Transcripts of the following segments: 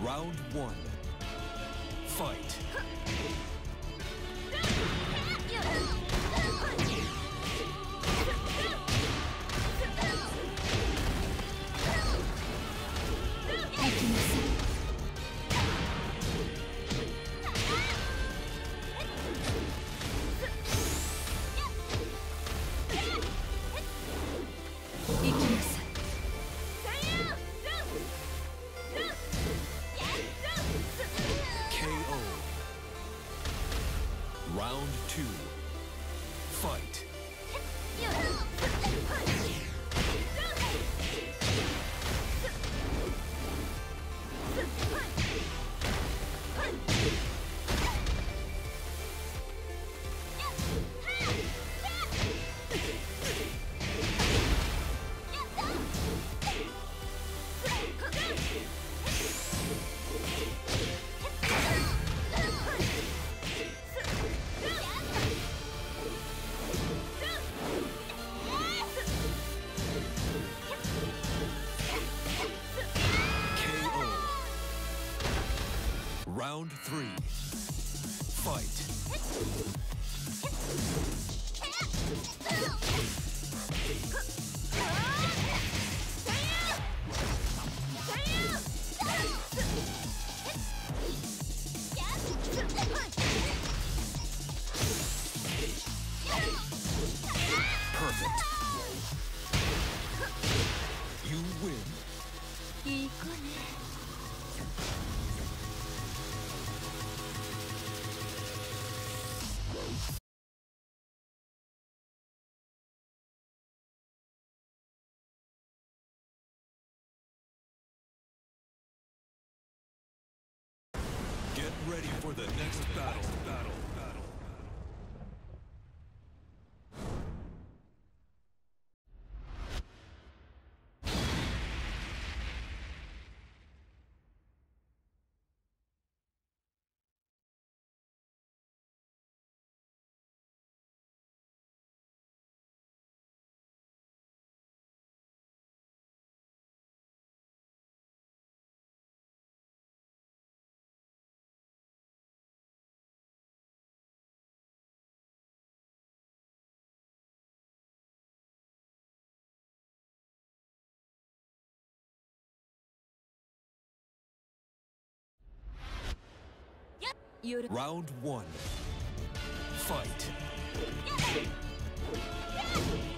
Round one. Fight. Round two. Fight. Round three. Fight. The next battle. You're... Round one. Fight. Yeah. Yeah.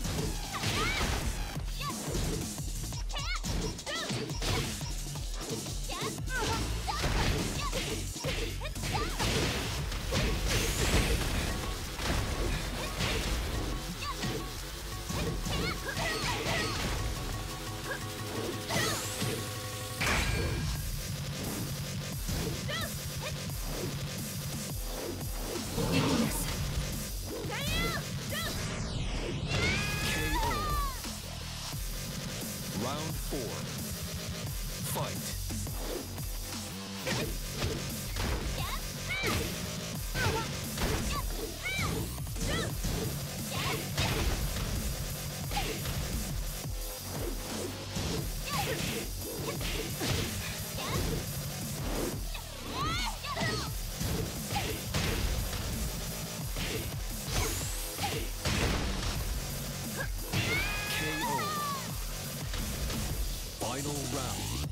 Final round.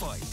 Fight.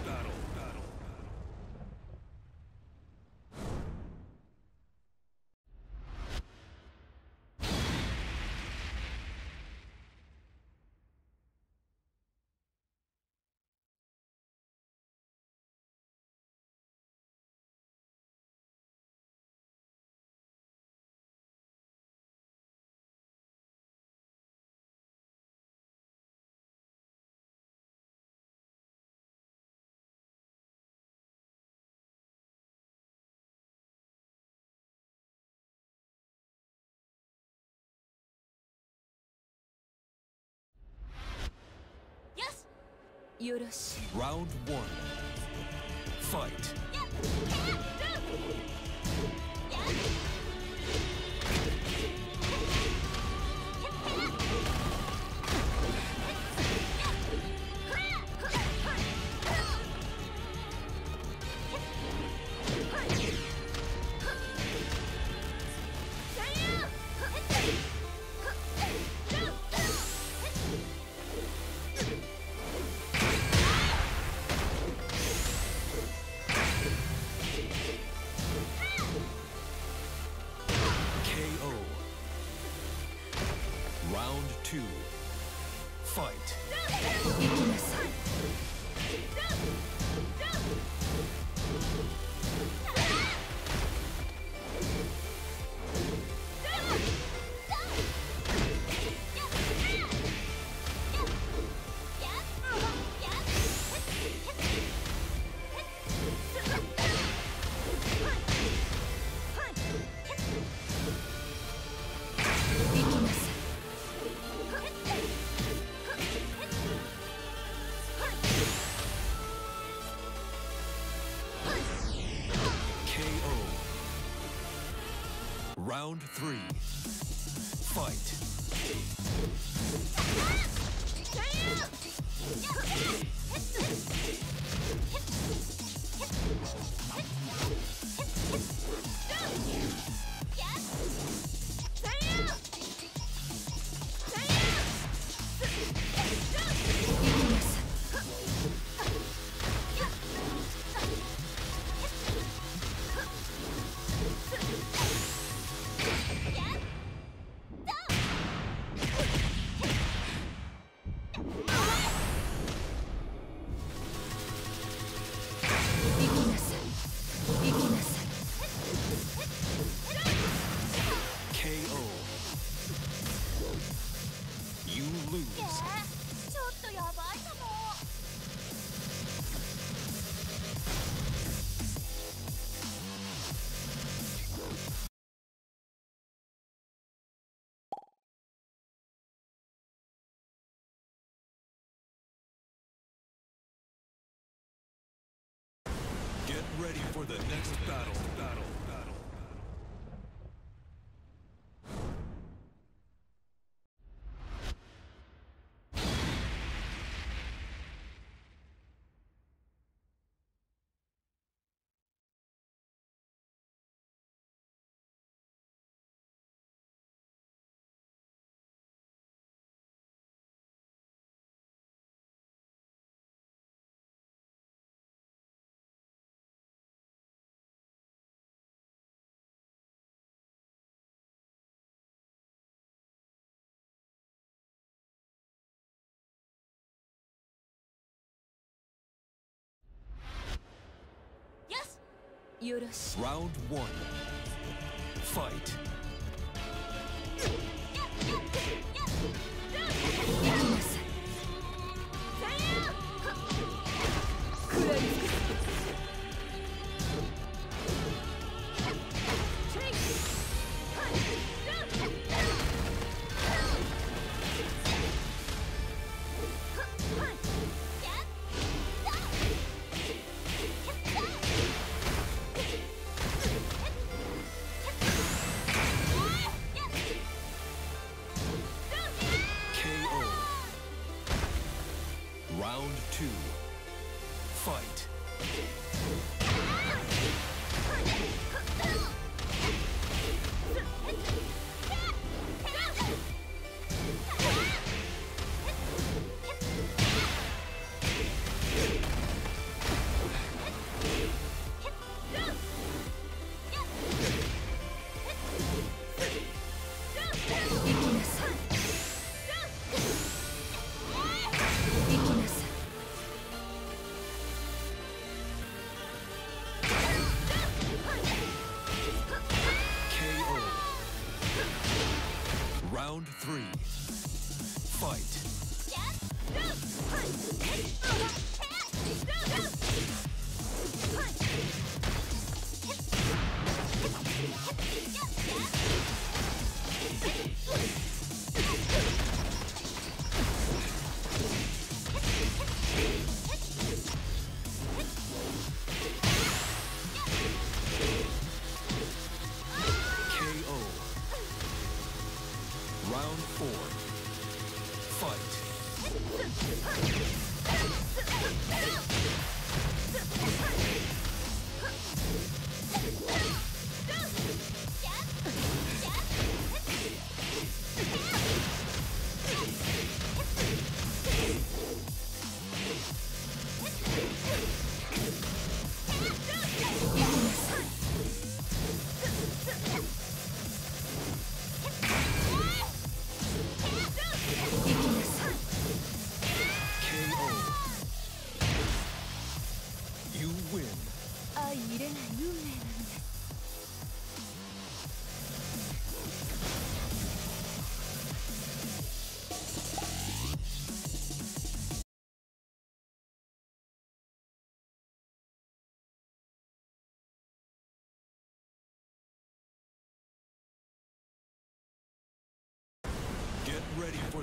Round one. Fight. Round three. Fight. for the next Round one. Fight.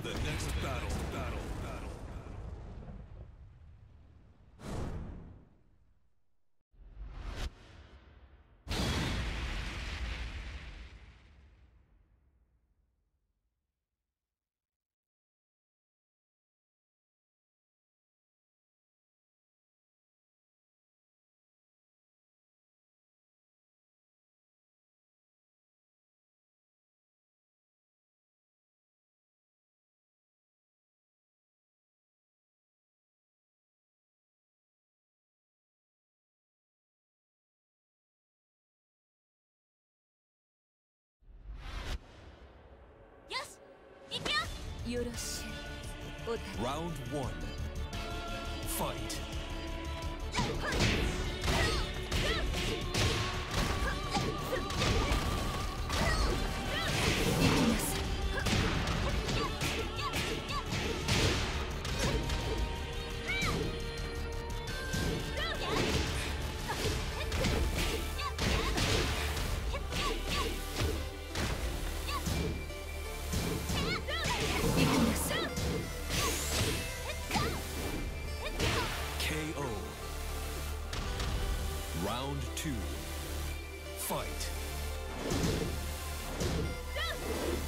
the next Round one. Fight. two, fight. Go!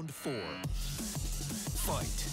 round four. Fight.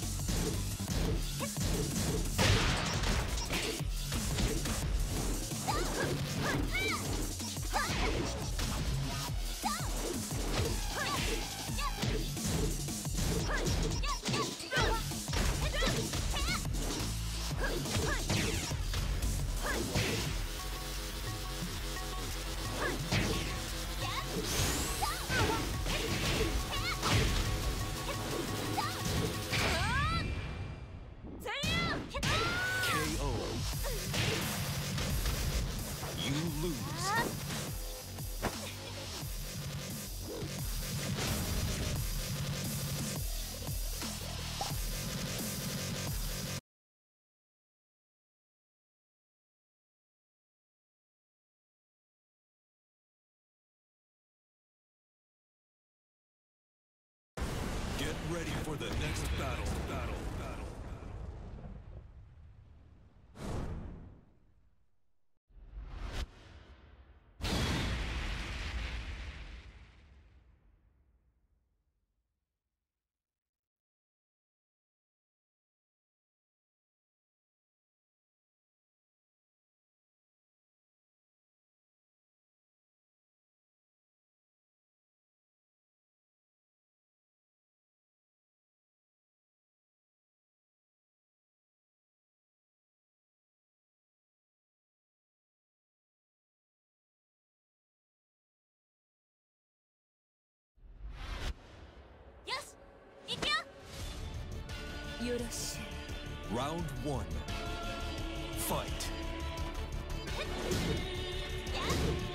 The next battle. Round one. Fight.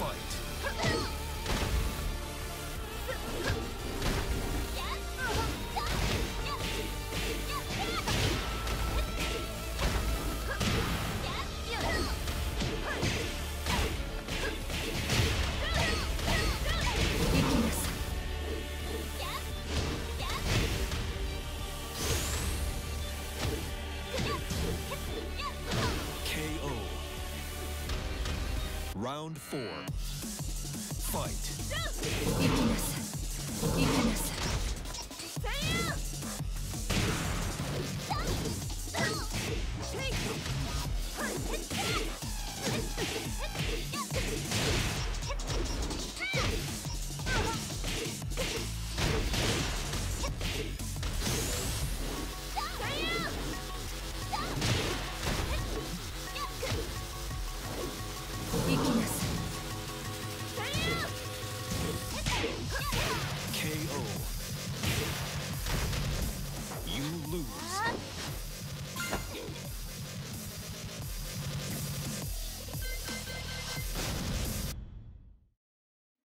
Fight. Four.